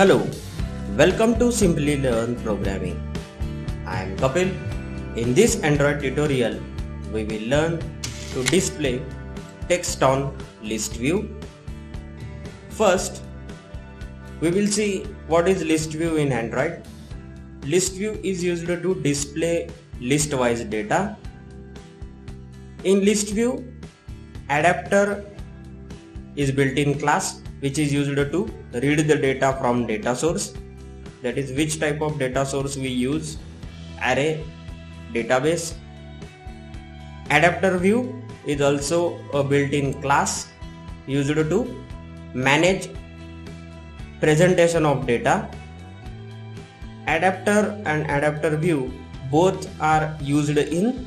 Hello, welcome to Simply Learn Programming. I am Kapil. In this Android tutorial, we will learn to display text on list view. First, we will see what is list view in Android. List view is used to display list-wise data. In list view, adapter is built-in class which is used to read the data from data source. That is which type of data source we use? Array database. Adapter view is also a built-in class used to manage presentation of data. Adapter and adapter view both are used in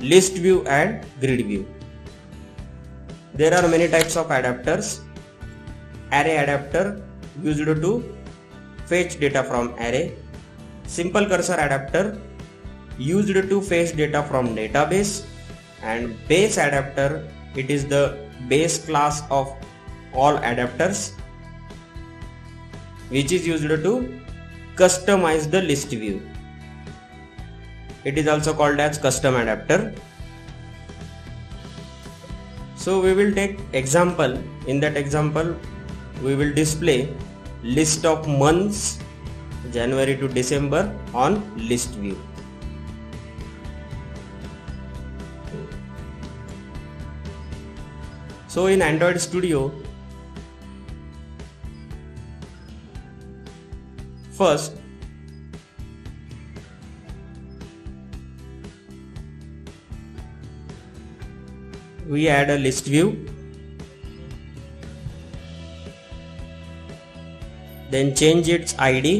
list view and grid view. There are many types of adapters array adapter used to fetch data from array. Simple cursor adapter used to fetch data from database. And base adapter it is the base class of all adapters which is used to customize the list view. It is also called as custom adapter. So we will take example. In that example we will display list of months January to December on list view. So in Android Studio, first we add a list view then change its ID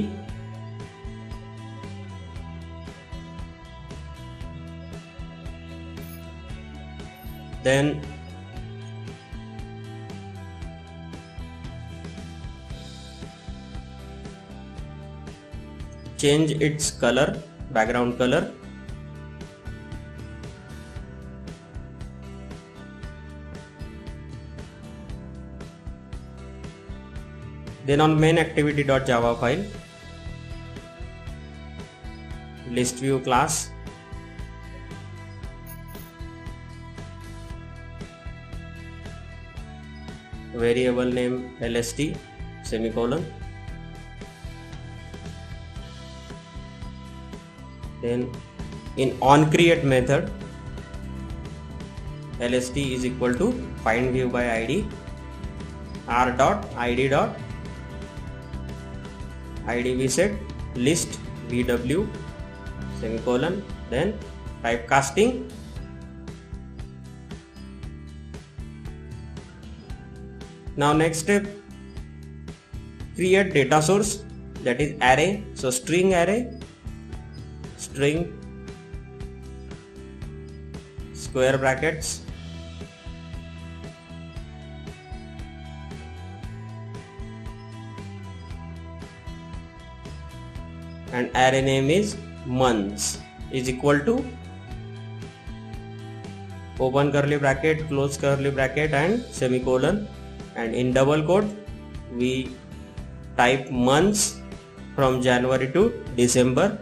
then change its color background color then on main activity.java file list view class. Variable name lst semicolon. Then in on create method lst is equal to find view by id r dot id dot id we set list vw semicolon then typecasting now next step create data source that is array. So string array string square brackets and array name is months is equal to open curly bracket close curly bracket and semicolon. And in double quote we type months from January to December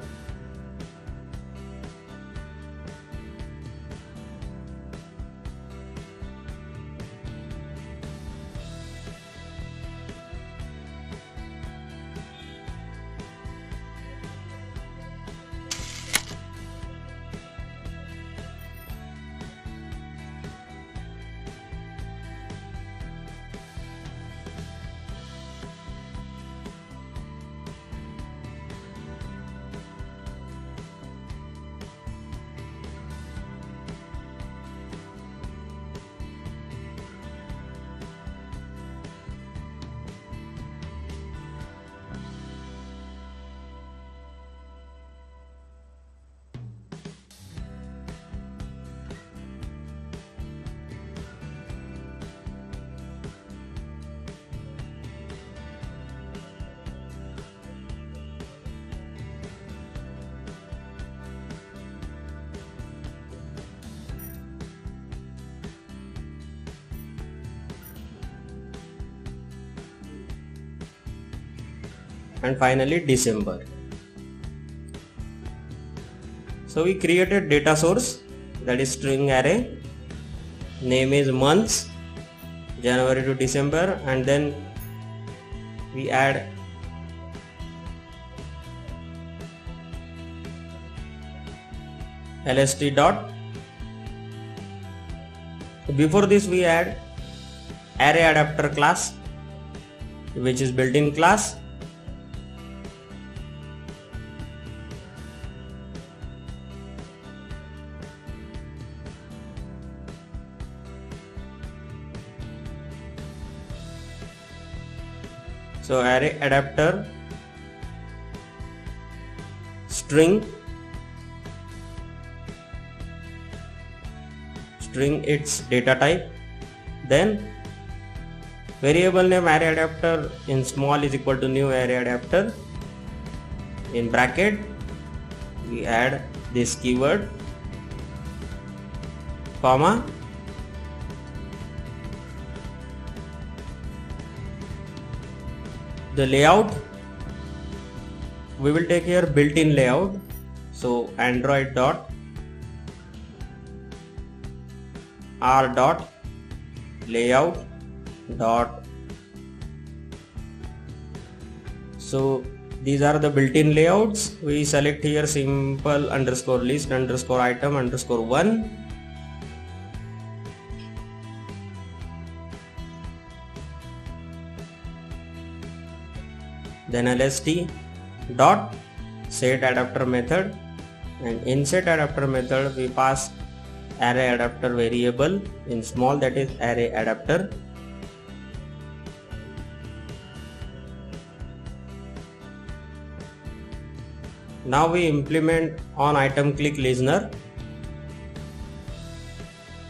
and finally December. So we created data source that is string array. Name is months January to December and then we add lst dot. Before this we add array adapter class which is built-in class so array adapter string string its data type. Then variable name array adapter in small is equal to new array adapter. In bracket we add this keyword comma the layout. We will take here built-in layout. So android dot r dot layout dot. So these are the built-in layouts. We select here simple underscore list underscore item underscore one then lst dot set adapter method and in set adapter method we pass array adapter variable in small that is array adapter. Now we implement on item click listener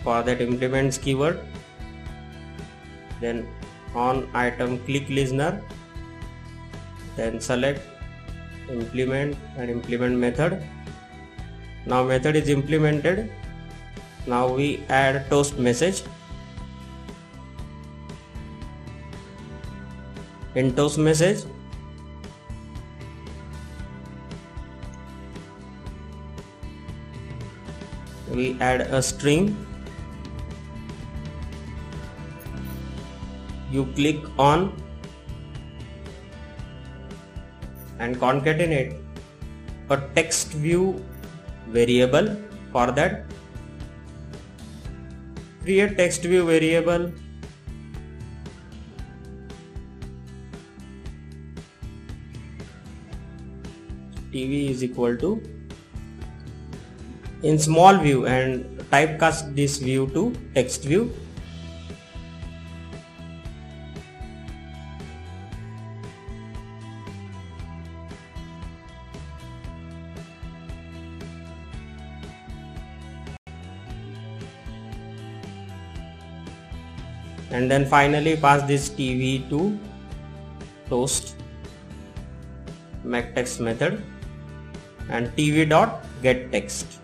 for that implements keyword. Then on item click listener then select implement and implement method. Now method is implemented. Now we add toast message. In toast message we add a string. You click on and concatenate a text view variable for that. Create text view variable. Tv is equal to in small view and typecast this view to text view and then finally pass this tv to toast make text method. And tv dot get text.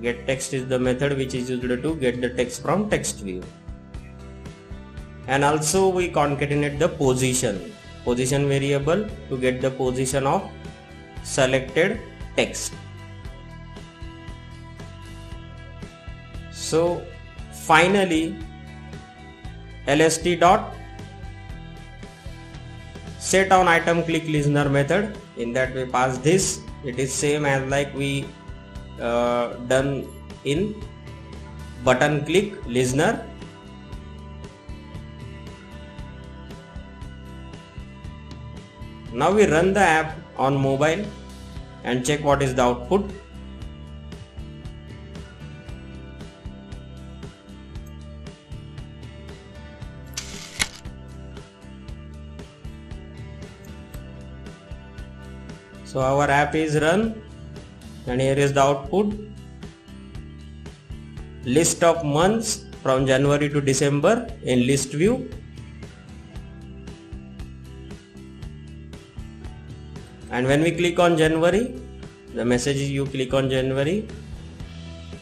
Get text is the method which is used to get the text from text view. And also we concatenate the position. Position variable to get the position of selected text. So finally lst dot. Set on item click listener method. In that we pass this. It is same as like we uh, done in button click listener. Now we run the app on mobile and check what is the output so our app is run. And here is the output. List of months from January to December in list view. And when we click on January the message is you click on January.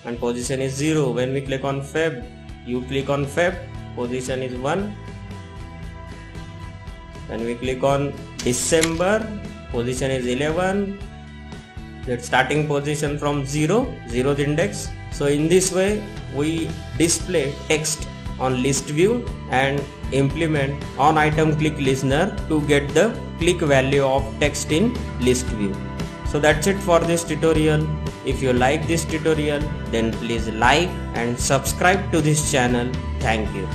And position is 0 when we click on Feb you click on Feb. Position is 1 when we click on December position is 11 that starting position from 0 zeroth index. So in this way we display text on list view and implement on item click listener to get the click value of text in list view. So that's it for this tutorial. If you like this tutorial then please like and subscribe to this channel. Thank you